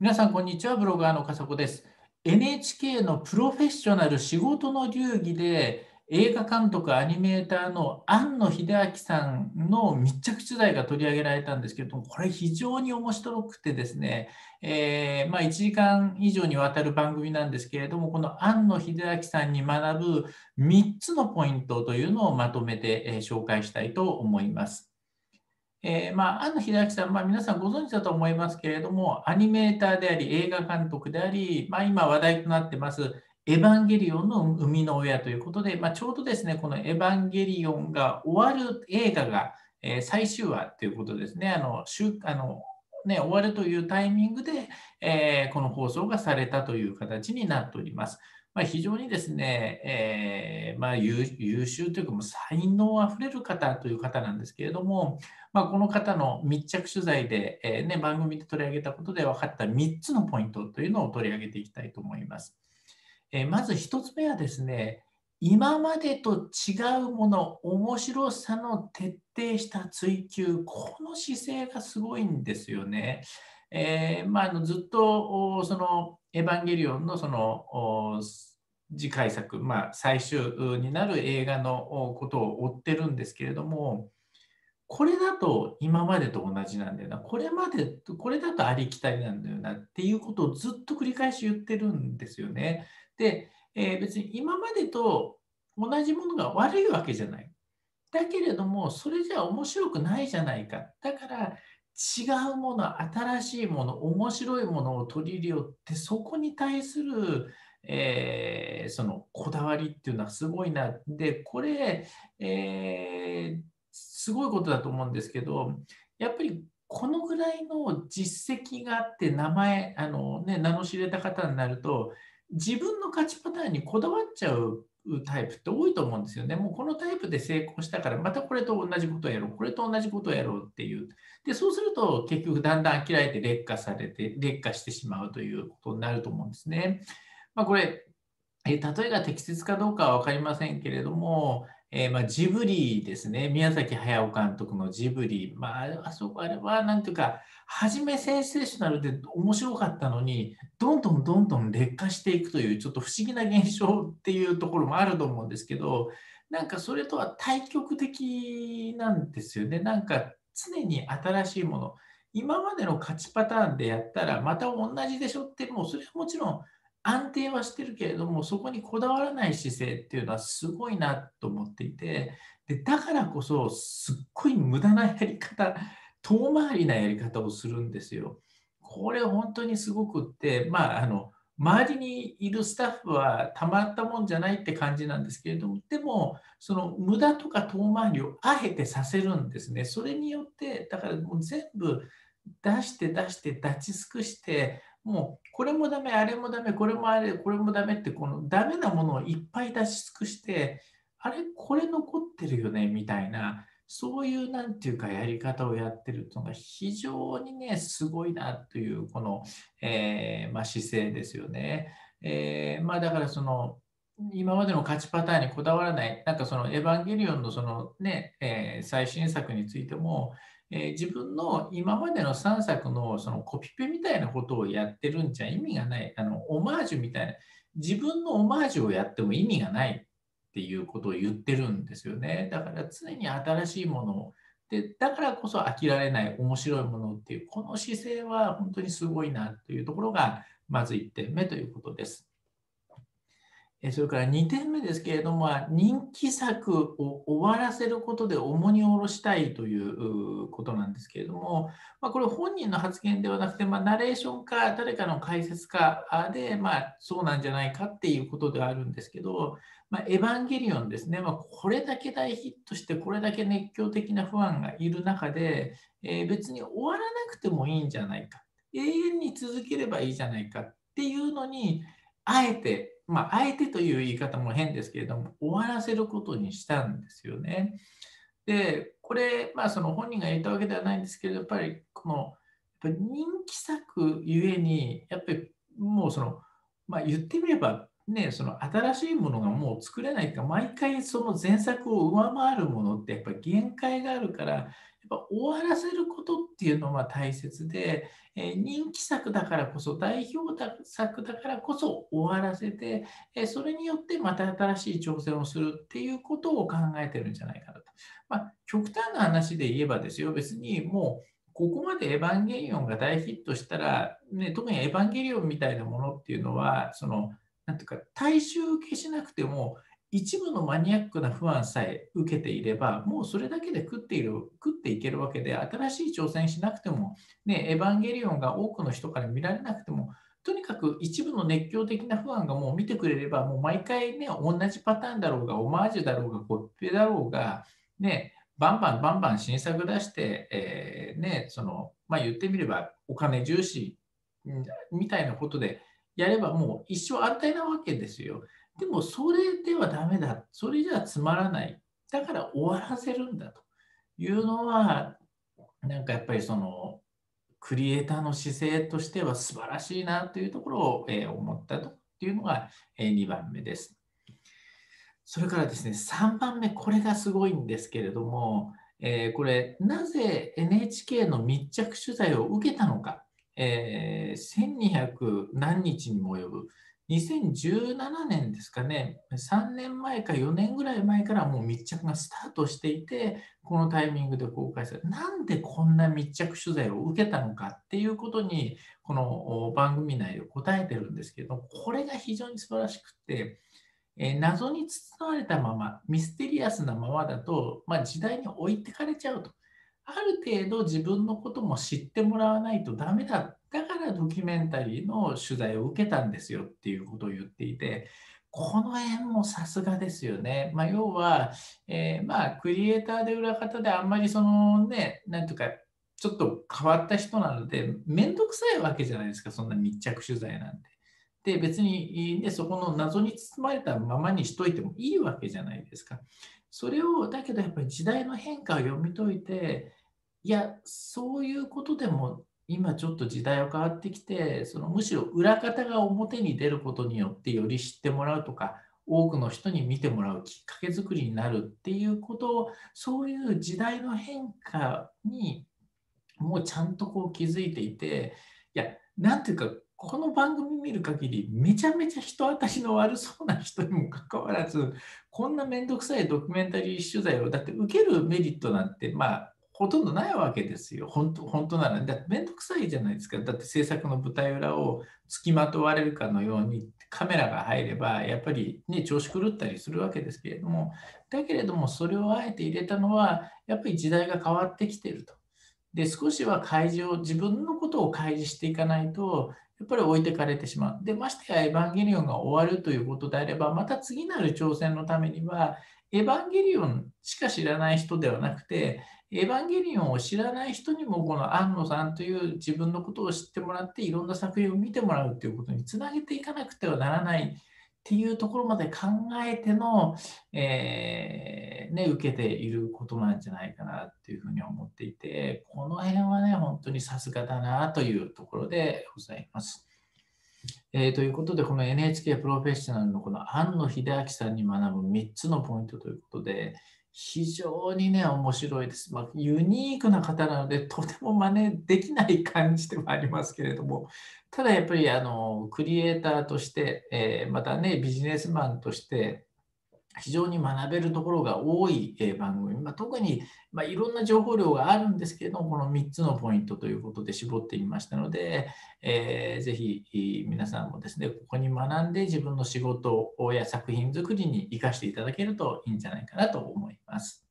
皆さん、こんにちは。ブロガーの笠子です。NHK のプロフェッショナル仕事の流儀で映画監督、アニメーターの庵野秀明さんの密着取材が取り上げられたんですけれども、これ非常に面白くてですね、えー、まあ、1時間以上にわたる番組なんですけれども、この庵野秀明さんに学ぶ3つのポイントというのをまとめて紹介したいと思います。えー、まあ、安野秀明さん、まあ、皆さんご存知だと思いますけれども、アニメーターであり、映画監督であり、まあ、今話題となってます、エヴァンゲリオンの生みの親ということで、まあ、ちょうどですね、このエヴァンゲリオンが終わる映画が、えー、最終話ということですね、あのあのね、終わるというタイミングで、えー、この放送がされたという形になっております。まあ、非常にですね、えー、まあ、優秀というか、もう才能あふれる方という方なんですけれども、まあ、この方の密着取材で、えー、ね、番組で取り上げたことで分かった3つのポイントというのを取り上げていきたいと思います。えー、まず1つ目はですね、今までと違うもの、面白さの徹底した追求、この姿勢がすごいんですよね。えー、まあ、あのずっとそのエヴァンゲリオンのその次回作、まあ、最終になる映画のことを追ってるんですけれども、これだと今までと同じなんだよな、これまで、これだとありきたりなんだよなっていうことをずっと繰り返し言ってるんですよね。で、えー、別に今までと同じものが悪いわけじゃない。だけれども、それじゃ面白くないじゃないか。だから、違うもの、新しいもの、面白いものを取り入れようって、そこに対する、えー、そのこだわりっていうのはすごいな。で、これ、えー、すごいことだと思うんですけど、やっぱりこのぐらいの実績があって名前、あのね、名の知れた方になると、自分の勝ちパターンにこだわっちゃうタイプって多いと思うんですよね。もうこのタイプで成功したから、またこれと同じことをやろう、これと同じことをやろうっていう。で、そうすると結局だんだん飽きられて劣化されて、劣化してしまうということになると思うんですね。まあ、これ、え例えが適切かどうかは分かりませんけれども、えー、まあ、ジブリですね、宮崎駿監督のジブリ、まあ、あそこあれはなんていうか、初めセンセーショナルで面白かったのに、どんどんどんどん劣化していくという、ちょっと不思議な現象っていうところもあると思うんですけど、なんかそれとは対極的なんですよね。なんか常に新しいもの、今までの勝ちパターンでやったら、また同じでしょって、もうそれはもちろん安定はしてるけれども、そこにこだわらない姿勢っていうのはすごいなと思っていて、でだからこそ、すっごい無駄なやり方、遠回りなやり方をするんですよ。これ本当にすごくって、まあ、あの周りにいるスタッフはたまったもんじゃないって感じなんですけれども、でも、その無駄とか遠回りをあえてさせるんですね。それによって、だからもう全部出して出して立ち尽くして、もうこれもダメ、あれもダメ、これもあれ、これもダメって、このダメなものをいっぱい出し尽くして、あれ、これ残ってるよね、みたいな、そういうなんていうかやり方をやってるのが非常にね、すごいなという、この、えー、まあ、姿勢ですよね。えー、まあだからその、今までの勝ちパターンにこだわらない、なんかそのエヴァンゲリオンのそのね、えー、最新作についても、え、自分の今までの3作のそのコピペみたいなことをやってるんじゃ意味がない。あのオマージュみたいな、自分のオマージュをやっても意味がないっていうことを言ってるんですよね。だから常に新しいものを、でだからこそ飽きられない面白いものっていう、この姿勢は本当にすごいなというところが、まず1点目ということです。それから2点目ですけれども、人気作を終わらせることで重荷を下ろしたいということなんですけれども、まあ、これ本人の発言ではなくて、まあ、ナレーションか誰かの解説かで、まあ、そうなんじゃないかっていうことではあるんですけど、まあ、エヴァンゲリオンですね、ま、これだけ大ヒットして、これだけ熱狂的なファンがいる中で、えー、別に終わらなくてもいいんじゃないか、永遠に続ければいいじゃないかっていうのに、あえてまあ、あえてという言い方も変ですけれども、終わらせることにしたんですよね。で、これ、まあ、その本人が言ったわけではないんですけど、やっぱりこの、やっぱ人気作ゆえに、やっぱりもうその、まあ、言ってみれば、ね、その新しいものがもう作れないか、毎回その前作を上回るものってやっぱり限界があるから、やっぱ終わらせることっていうのは大切で、え人気作だからこそ、代表作だからこそ終わらせて、えそれによってまた新しい挑戦をするっていうことを考えてるんじゃないかなと。まあ、極端な話で言えばですよ、別にもうここまでエヴァンゲリオンが大ヒットしたら、ね、特にエヴァンゲリオンみたいなものっていうのは、その、なんていうか、大衆受けしなくても、一部のマニアックな不安さえ受けていれば、もうそれだけで食っている、食っていけるわけで、新しい挑戦しなくても、ね、エヴァンゲリオンが多くの人から見られなくても、とにかく一部の熱狂的な不安がもう見てくれれば、もう毎回ね、同じパターンだろうが、オマージュだろうが、コッペだろうが、ね、バンバンバンバン新作出して、えー、ね、その、まあ、言ってみればお金重視みたいなことでやればもう一生安泰なわけですよ。でもそれではダメだ。それじゃつまらない。だから終わらせるんだというのは、なんかやっぱりその、クリエイターの姿勢としては素晴らしいなというところを、え思ったというのが、え2番目です。それからですね、3番目、これがすごいんですけれども、え、これ、なぜ NHK の密着取材を受けたのか、え、1200何日にも及ぶ、2017年ですかね、3年前か4年ぐらい前からもう密着がスタートしていて、このタイミングで公開されなんでこんな密着取材を受けたのかっていうことに、この番組内で答えてるんですけど、これが非常に素晴らしくて、え謎に包まれたまま、ミステリアスなままだと、まあ、時代に置いてかれちゃうと。ある程度自分のことも知ってもらわないとダメだ。だからドキュメンタリーの取材を受けたんですよっていうことを言っていて、この辺もさすがですよね。まあ、要は、えー、まあ、クリエイターで裏方であんまりそのね、なんとか、ちょっと変わった人なので、めんどくさいわけじゃないですか、そんな密着取材なんて。で、別に、ね、そこの謎に包まれたままにしといてもいいわけじゃないですか。それを、だけどやっぱり時代の変化を読み解いて、いや、そういうことでも今ちょっと時代は変わってきて、そのむしろ裏方が表に出ることによってより知ってもらうとか、多くの人に見てもらうきっかけ作りになるっていうことを、そういう時代の変化にもうちゃんとこう気づいていて、いや、なんていうか、この番組見る限り、めちゃめちゃ人当たりの悪そうな人にもかかわらず、こんなめんどくさいドキュメンタリー取材を、だって受けるメリットなんて、まあ、ほとんどないわけですよ。本当本当なら。だってめんどくさいじゃないですか。だって制作の舞台裏を付きまとわれるかのようにカメラが入れば、やっぱりね、調子狂ったりするわけですけれども、だけれども、それをあえて入れたのは、やっぱり時代が変わってきてると。で、少しは開示を、自分のことを開示していかないと、やっぱり置いてかれてしまう。で、ましてやエヴァンゲリオンが終わるということであれば、また次なる挑戦のためには、エヴァンゲリオンしか知らない人ではなくて、エヴァンゲリオンを知らない人にもこの安野さんという自分のことを知ってもらっていろんな作品を見てもらうということにつなげていかなくてはならないっていうところまで考えての、えー、ね、受けていることなんじゃないかなっていうふうに思っていて、この辺はね、本当にさすがだなというところでございます。えー、ということで、この NHK プロフェッショナルのこの庵野秀明さんに学ぶ3つのポイントということで、非常にね、面白いです。まあ、ユニークな方なので、とても真似できない感じではありますけれども、ただやっぱりあのクリエイターとして、えー、またね、ビジネスマンとして、非常に学べるところが多い番組、まあ、特に、まあ、いろんな情報量があるんですけど、この3つのポイントということで絞ってみましたので、えー、ぜひ皆さんもですね、ここに学んで自分の仕事や作品作りに生かしていただけるといいんじゃないかなと思います。